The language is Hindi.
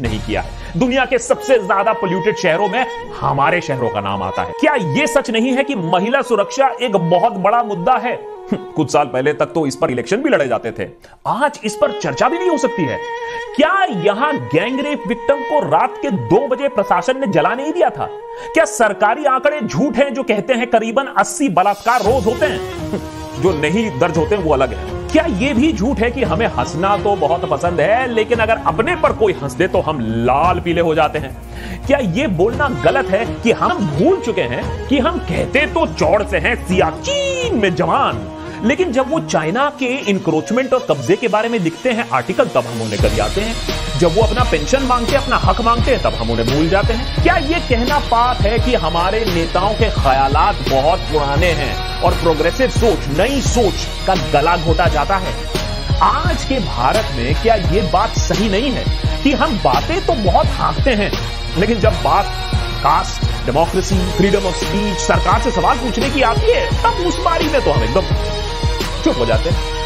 नहीं किया है। दुनिया के सबसे ज़्यादा पोल्यूटेड शहरों में हमारे शहरों का नाम आता है। क्या यह सच नहीं है कि महिला सुरक्षा एक बहुत बड़ा मुद्दा है? कुछ साल पहले तक तो इस पर इलेक्शन भी लड़े जाते थे। आज इस पर चर्चा भी नहीं हो सकती है। क्या यहाँ गैंगरेप विक्टिम को रात के दो बजे प्रशासन ने जला नहीं दिया था? क्या सरकारी आंकड़े झूठ हैं जो कहते हैं करीबन 80 बलात्कार रोज होते हैं? जो नहीं दर्ज होते हैं, वो अलग है। क्या यह भी झूठ है कि हमें हंसना तो बहुत पसंद है, लेकिन अगर अपने पर कोई हंस दे तो हम लाल पीले हो जाते हैं? क्या यह बोलना गलत है कि हम भूल चुके हैं कि हम कहते तो चौड़ से हैं, सियाचीन में जवान? लेकिन जब वो चाइना के इंक्रोचमेंट और कब्जे के बारे में लिखते हैं आर्टिकल तब हम उन्हें कर जाते हैं। जब वो अपना पेंशन मांगते अपना हक मांगते हैं, तब हम उन्हें भूल जाते हैं। क्या ये कहना पाप है कि हमारे नेताओं के ख्यालात बहुत पुराने हैं और प्रोग्रेसिव सोच, नई सोच का गला घोटा जाता है? आज के भारत में क्या ये बात सही नहीं है कि हम बातें तो बहुत हाँकते हैं, लेकिन जब बात caste democracy freedom of speech सरकार से सवाल पूछने की आती है, तब उस बारी में तो हम एकदम चुप हो जाते हैं।